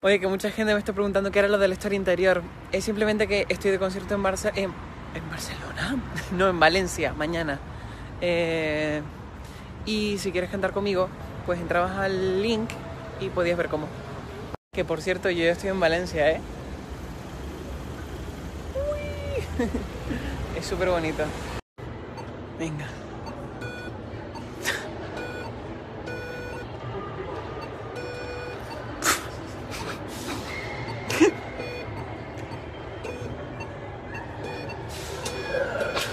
Oye, que mucha gente me está preguntando qué era lo de la historia interior. Es simplemente que estoy de concierto en, Barce en, en Barcelona, no, en Valencia, mañana. Eh, y si quieres cantar conmigo, pues entrabas al link y podías ver cómo. Que por cierto, yo estoy en Valencia, ¿eh? Uy. es súper bonito. Venga.